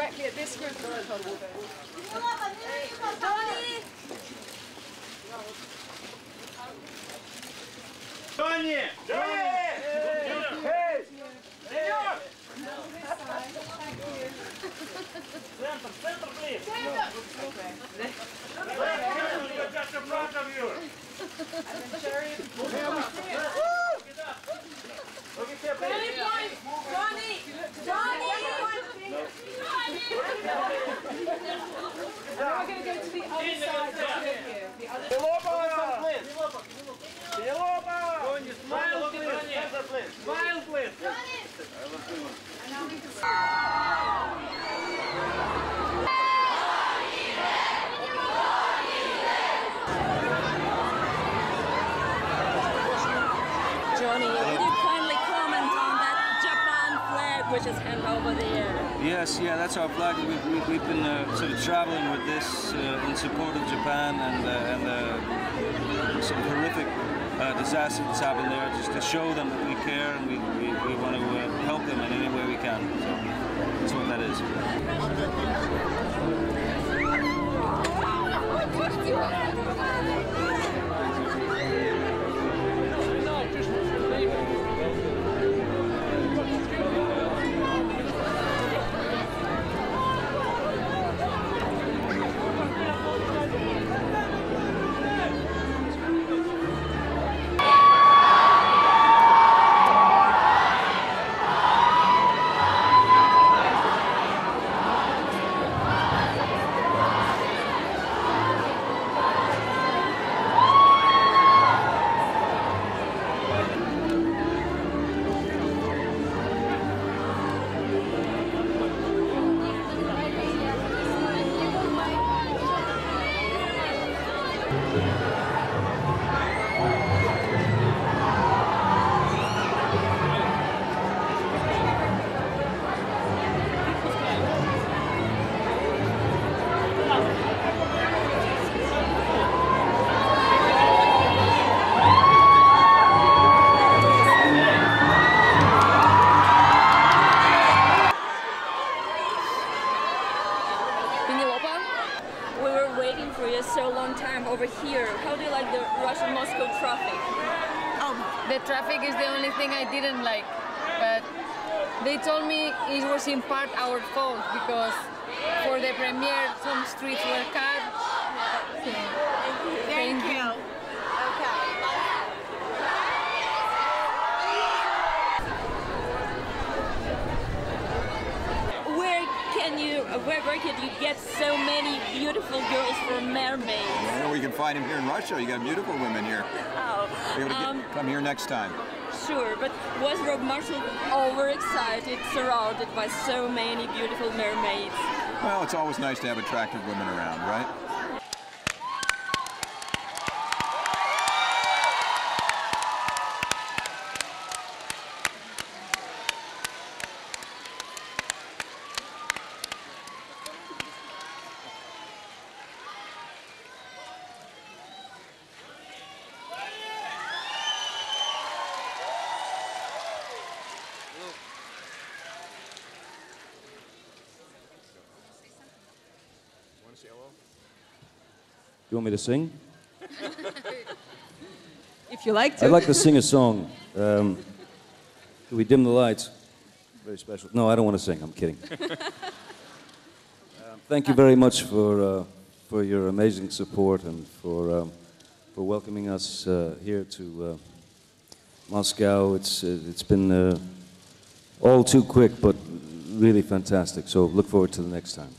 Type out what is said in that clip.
directly at this group of people. Johnny! Johnny! Johnny! Center, center, please. Stand up. Center, just in front of you. I'm in charge. Which is over the air? Yes, yeah, that's our flag. We've, we've, we've been uh, sort of traveling with this uh, in support of Japan and, uh, and uh, some horrific uh, disaster that's happened there, just to show them that we care and we, we, we want to uh, help them in any way we can. So that's what that is. Russian-Moscow traffic? Um, the traffic is the only thing I didn't like, but they told me it was in part our fault because for the premiere some streets were cut. Thank you. Where can you, where, where can you get so many beautiful girls for mermaids? Yeah, we can find him here in Russia. You got beautiful women here. Oh, Be able to get, um, come here next time. sure, but was Rob Marshall overexcited, surrounded by so many beautiful mermaids? Well, it's always nice to have attractive women around, right? You want me to sing? If you like to. I'd like to sing a song. Um, do we dim the lights? Very special. No, I don't want to sing. I'm kidding. um, thank you very much for uh, for your amazing support and for um, for welcoming us uh, here to uh, Moscow. It's uh, it's been uh, all too quick, but really fantastic. So look forward to the next time.